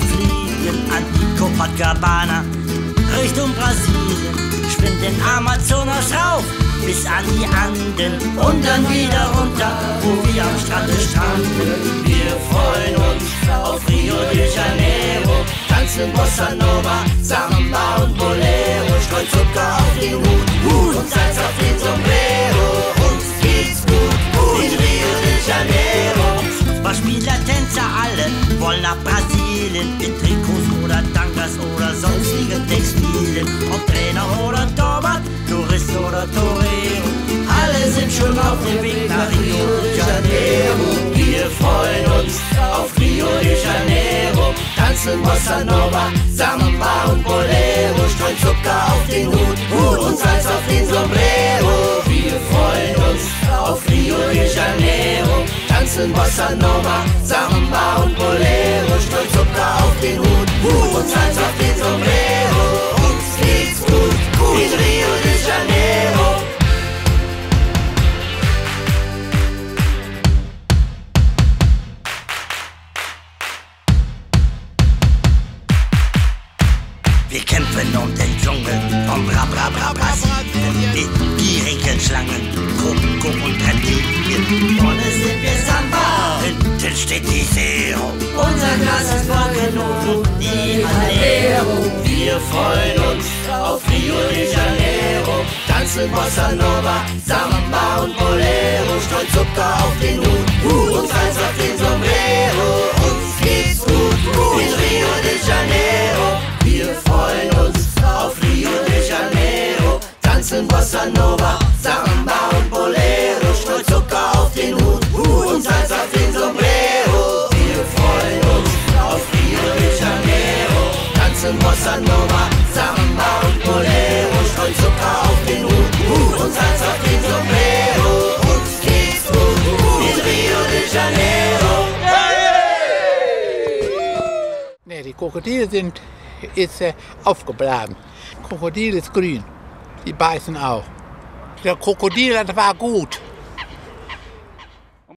fliegen an die Copacabana. Richtung Brasilien, schwimmt den Amazonas rauf bis an die Anden und dann wieder runter, wo wir am Strande stranden. Wir freuen uns auf Rio de Janeiro, tanzen Bossa Nova, Samba und Bolero, streuen Zucker auf den Hut, dem Weg nach Rio de Janeiro. Wir freuen uns auf Rio de Janeiro, tanzen Bossa Nova, Samba und Bolero, streuen Zucker auf den Hut, Hut und Salz auf den Sombrero. Wir freuen uns auf Rio de Janeiro tanzen Bossa Nova, Samba Wir kämpfen um den Dschungel vom Bra Bra Bra Brasilien. Die gierigen Schlangen, Kroko und Reptilien. Vorne sind wir Samba, hinten steht die Zero. Unser Glas ist voll genug, die Alero. Wir freuen uns auf Rio de Janeiro. Tanzen Bossa Nova, Samba und Bolero. Streuen Zucker auf den Hut, Hut und Salz auf den Nee, die Krokodile sind ist äh, aufgeblasen. Krokodil ist grün. Die beißen auch. Der Krokodil, das war gut.